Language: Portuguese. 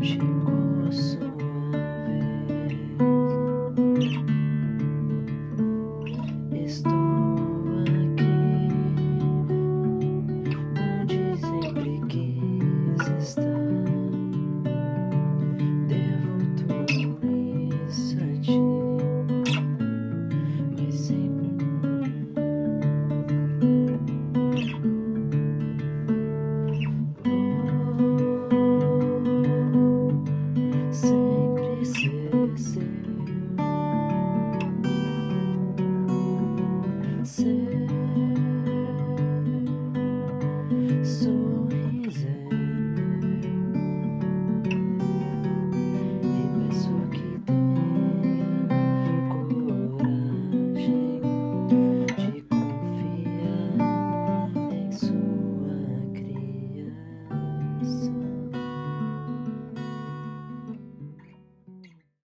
Chegou a sua vez. So